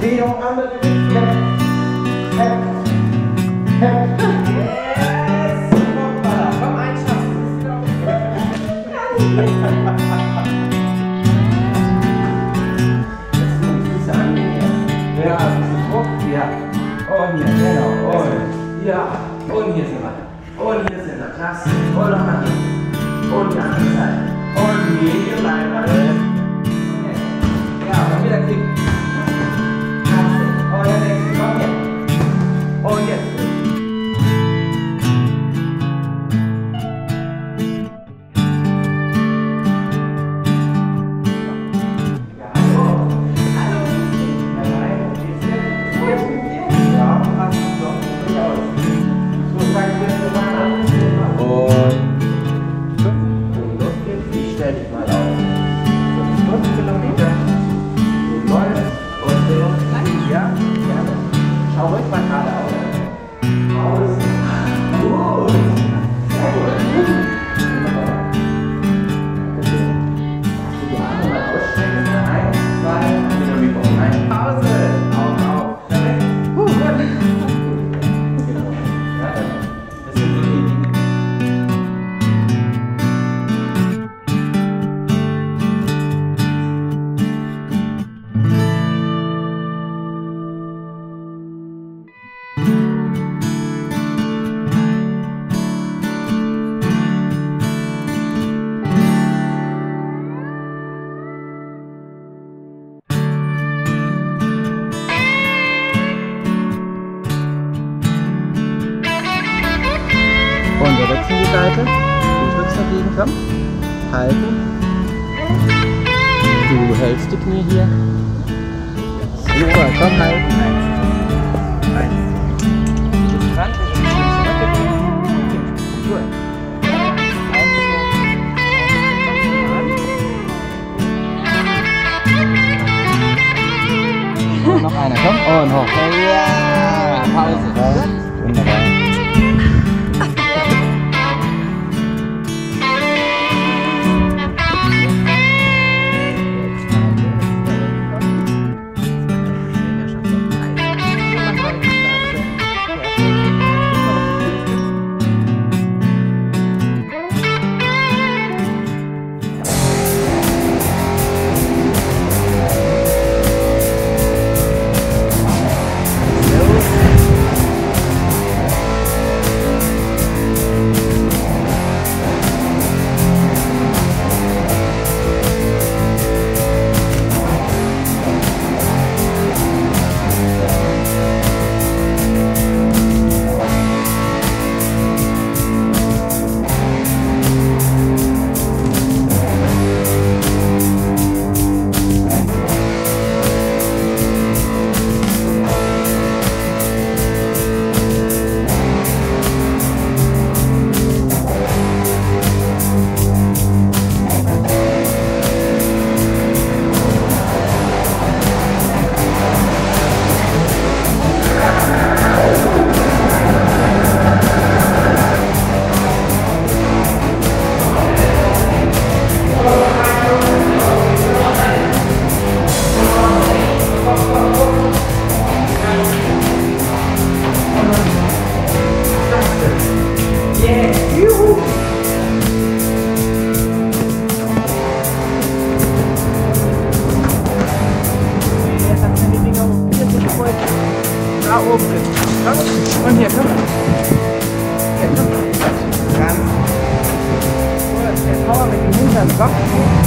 They don't understand. Yes, Papa, komm einschaffen. Ja, ja. Und hier, genau. Und hier sind wir. Und hier sind wir. Klasse. Und nochmal hier. Und die andere Und hier, hier bleiben wir. talvez para cada wechseln die Seite. Du drückst dagegen, komm. Halten. Du hältst die Knie hier. Super, komm, halten. Eins. Eins. Du bist dran, du bist zurückgegeben. Gut. Eins, zwei. Und noch einer, komm. Und hoch. Ja, Pause. Wunderbar. ですか？